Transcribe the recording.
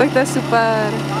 Tak to je super.